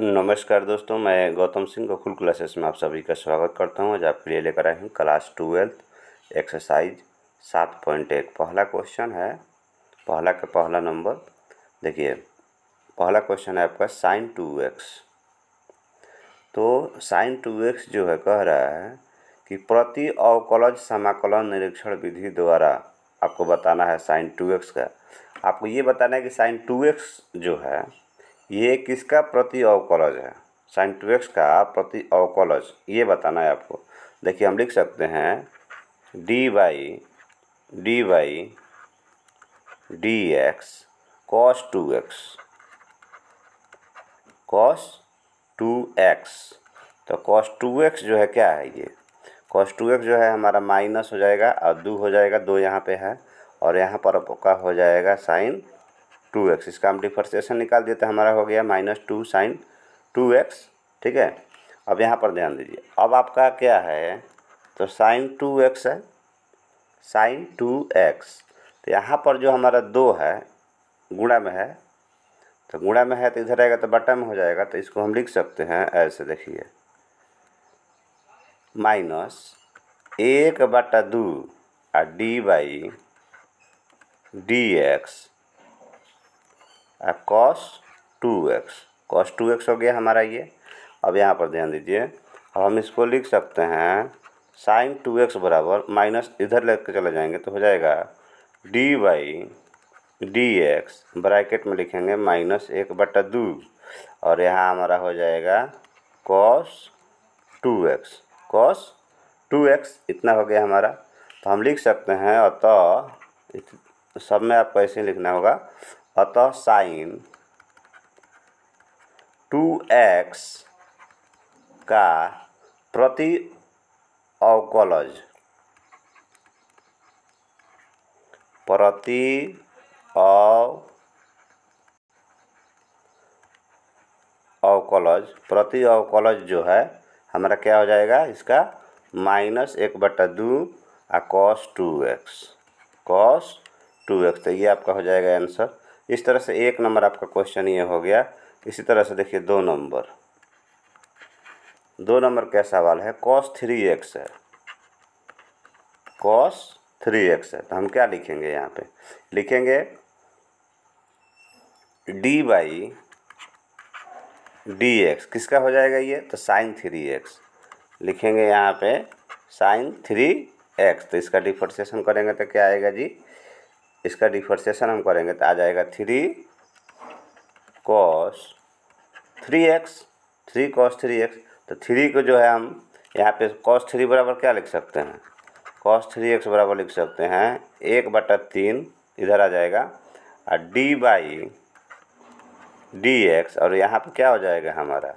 नमस्कार दोस्तों, मैं गौतम सिंह, गोकुल क्लासेस में आप सभी का स्वागत करता हूँ। आज आपके लिए लेकर आए हूँ क्लास ट्वेल्थ एक्सरसाइज सात पॉइंट एक। पहला क्वेश्चन है, पहला का पहला नंबर। देखिए, पहला क्वेश्चन है आपका साइन टू एक्स। तो साइन टू एक्स जो है, कह रहा है कि प्रति अवकलज समाकलन निरीक्षण विधि द्वारा आपको बताना है साइन टू एक्स का। आपको ये बताना है कि साइन टू एक्स जो है ये किसका प्रति अवकलज है? साइन टू एक्स का प्रति अवकलज। ये बताना है आपको। देखिए, हम लिख सकते हैं d by d by d x cos two x cos two x तो कॉस टू एक्स जो है क्या है ये? कॉस टू एक्स जो है हमारा माइनस हो जाएगा और दो हो जाएगा, दो यहाँ पे है, और यहाँ पर आपका हो जाएगा साइन टू एक्स, इसका हम डिफरेंशिएशन निकाल दिए तो हमारा हो गया minus two sine two x ठीक है? अब यहाँ पर ध्यान दीजिए। अब आपका क्या है? तो साइन टू एक्स है साइन टू एक्स तो यहाँ पर जो हमारा दो है, गुणा में है तो गुणा में है तो इधर आएगा तो बटा में हो जाएगा तो इसको हम लिख सकते हैं ऐसे देखिए। माइनस एक बटा दू, और d by d x cos two x cos two x हो गया हमारा ये। अब यहाँ पर ध्यान दीजिए। अब हम इसको लिख सकते हैं साइन टू एक्स बराबर माइनस इधर लेकर चले जाएँगे तो हो जाएगा d by d x bracket में लिखेंगे माइनस एक बटा दू। और यहाँ हमारा हो जाएगा cos two x cos two x इतना हो गया हमारा। तो हम लिख सकते हैं अतः सब में आपको ऐसे लिखना होगा। अतः साइन टू एक्स का प्रति अवकलज प्रति अव अवकलज, प्रति अवकलज जो है, हमारा क्या हो जाएगा? इसका माइनस एक बटा दो आ cos two x. Cos two x तो ये आपका हो जाएगा आंसर। इस तरह से एक नंबर आपका क्वेश्चन ये हो गया। इसी तरह से देखिए, दो नंबर। दो नंबर क्या सवाल है? कॉस थ्री एक्स है। कॉस थ्री एक्स है। तो हम क्या लिखेंगे यहाँ पे? लिखेंगे डी बाई डी एक्स किसका हो जाएगा ये? तो साइन थ्री एक्स लिखेंगे यहाँ पे साइन थ्री एक्स तो इसका डिफ्रेंशिएशन करेंगे तो क्या आएगा जी? इसका डिफ्रेंशिएशन हम करेंगे तो आ जाएगा three cos three x three cos three x तो थ्री को जो है हम यहाँ पे कॉस थ्री बराबर क्या लिख सकते हैं? कॉस थ्री एक्स बराबर लिख सकते हैं एक बटा तीन, इधर आ जाएगा। और डी बाई डी एक्स और यहाँ पे क्या हो जाएगा हमारा?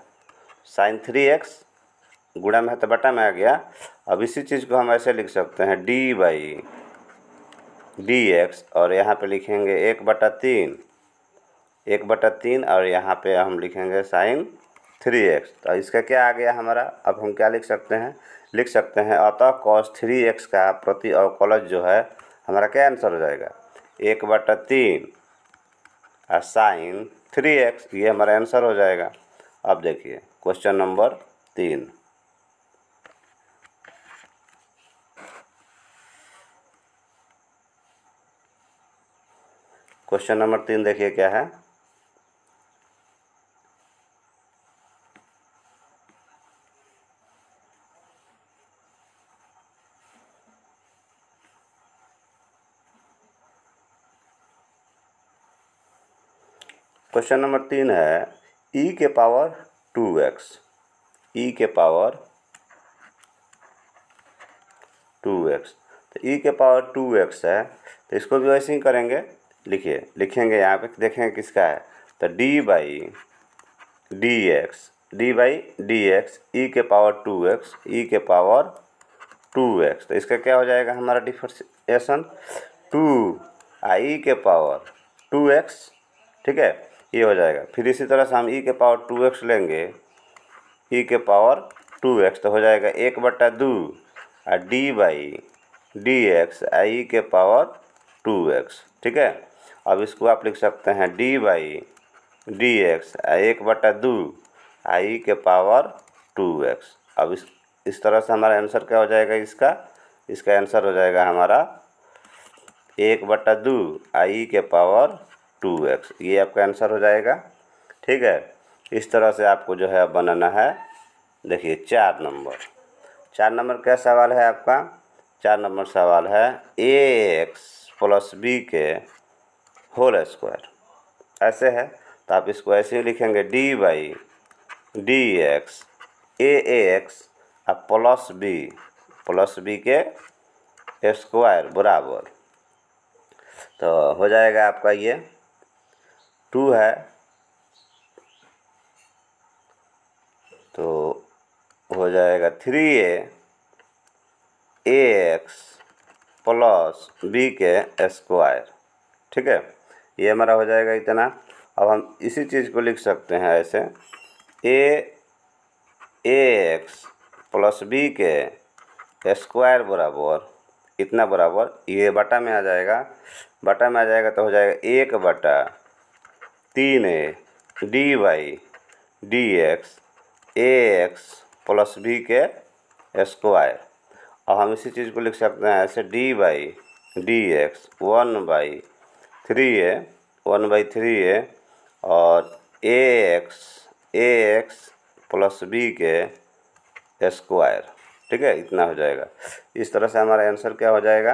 साइन थ्री एक्स गुणा में है तो बटा में आ गया। अब इसी चीज़ को हम ऐसे लिख सकते हैं डी बाई डी एक्स और यहाँ पे लिखेंगे एक बटा तीन। एक बटा तीन, और यहाँ पे हम लिखेंगे साइन थ्री एक्स तो इसका क्या आ गया हमारा? अब हम क्या लिख सकते हैं? लिख सकते हैं, अतः कॉस थ्री एक्स का प्रति अवकलज जो है, हमारा क्या आंसर हो जाएगा? एक बटा तीन और साइन थ्री एक्स ये हमारा आंसर हो जाएगा। अब देखिए क्वेश्चन नंबर तीन। क्वेश्चन नंबर तीन देखिए क्या है। क्वेश्चन नंबर तीन है ई e के पावर टू एक्स ई के पावर टू एक्स तो ई e के पावर टू एक्स है तो इसको भी वैसे ही करेंगे। लिखिए, लिखेंगे यहाँ पे देखेंगे किसका है? तो d by d x d by d x e के पावर टू एक्स ई के पावर टू एक्स तो इसका क्या हो जाएगा हमारा डिफ्रेंशिएशन टू आई के पावर टू एक्स ठीक है? ये हो जाएगा। फिर इसी तरह से हम ई के पावर टू एक्स लेंगे। ई के पावर टू एक्स तो हो जाएगा एक बट्टा दो और d by d x I के पावर टू एक्स ठीक है? अब इसको आप लिख सकते हैं डी बाई डी एक्स, एक बटा दो, आई के पावर टू एक्स। अब इस इस तरह से हमारा आंसर क्या हो जाएगा इसका? इसका आंसर हो जाएगा हमारा एक बटा दो, आई के पावर टू एक्स। ये आपका आंसर हो जाएगा। ठीक है? इस तरह से आपको जो है बनाना है। देखिए, चार नंबर। चार नंबर क्या सवाल है आपका? चार नंबर सवाल है, ए एक्स प्लस बी के होल स्क्वायर ऐसे है तो आप इसको ऐसे ही लिखेंगे, d by d x, a x और प्लस बी प्लस बी के स्क्वायर, बराबर। तो हो जाएगा आपका ये, टू है तो हो जाएगा three a x plus b के स्क्वायर, ठीक है? ये हमारा हो जाएगा इतना। अब हम इसी चीज़ को लिख सकते हैं ऐसे। ए एक्स प्लस बी के स्क्वायर बराबर, इतना बराबर, ये बटा में आ जाएगा। बटा में आ जाएगा तो हो जाएगा एक बटा तीन a d y d x a x plus b के स्क्वायर और हम इसी चीज़ को लिख सकते हैं ऐसे d by d x one by three a one by three a और a x a x plus b के स्क्वायर ठीक है, इतना हो जाएगा। इस तरह से हमारा आंसर क्या हो जाएगा?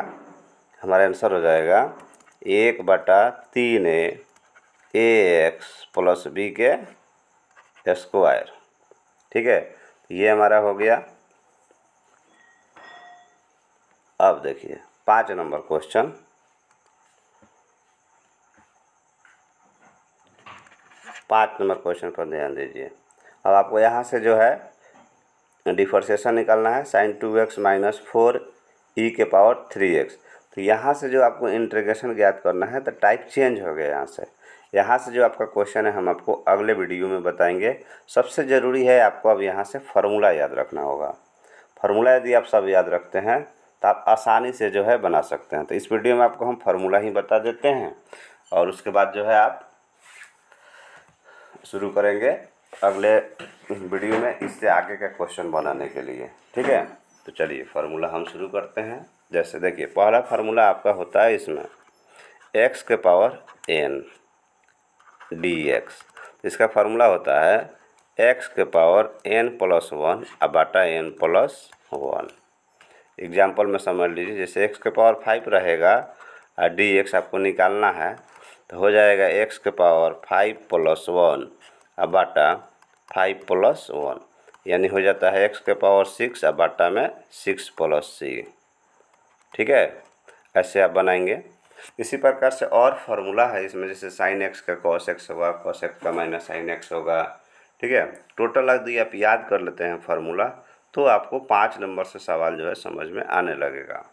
हमारा आंसर हो जाएगा एक बटा तीन ए एक्स प्लस बी के स्क्वायर ठीक है, ये हमारा हो गया। अब देखिए, पाँच नंबर क्वेश्चन पाँच नंबर क्वेश्चन पर ध्यान दीजिए। अब आपको यहाँ से जो है, डिफरेंशिएशन निकालना है sine two x minus four e के पावर थ्री एक्स तो यहाँ से जो आपको इंट्रीगेशन ज्ञात करना है तो टाइप चेंज हो गया यहाँ से। यहाँ से जो आपका क्वेश्चन है, हम आपको अगले वीडियो में बताएँगे। सबसे ज़रूरी है आपको अब यहाँ से फार्मूला याद रखना होगा। फार्मूला यदि आप सब याद रखते हैं तो आप आसानी से जो है बना सकते हैं। तो इस वीडियो में आपको हम फार्मूला ही बता देते हैं। और उसके बाद जो है आप शुरू करेंगे अगले वीडियो में इससे आगे का क्वेश्चन बनाने के लिए। ठीक है? तो चलिए फार्मूला हम शुरू करते हैं। जैसे देखिए, पहला फार्मूला आपका होता है इसमें एक्स के पावर एन डी एक्स इसका फार्मूला होता है एक्स के पावर एन प्लस वन अब बाटा एन प्लस वन एग्ज़ाम्पल में समझ लीजिए, जैसे एक्स के पावर फाइव रहेगा, और डी एक्स आपको निकालना है तो हो जाएगा एक्स के पावर फाइव प्लस वन अब बाटा फाइव प्लस वन यानी हो जाता है एक्स के पावर सिक्स और बाटा में सिक्स प्लस सी ठीक है? ऐसे आप बनाएँगे। इसी प्रकार से और फार्मूला है, इसमें जैसे साइन एक्स का कॉस एक्स होगा कॉस एक्स का माइनस साइन एक्स होगा, ठीक है? टोटल यदि आप याद कर लेते हैं फार्मूला तो आपको पाँच नंबर से सवाल जो है समझ में आने लगेगा।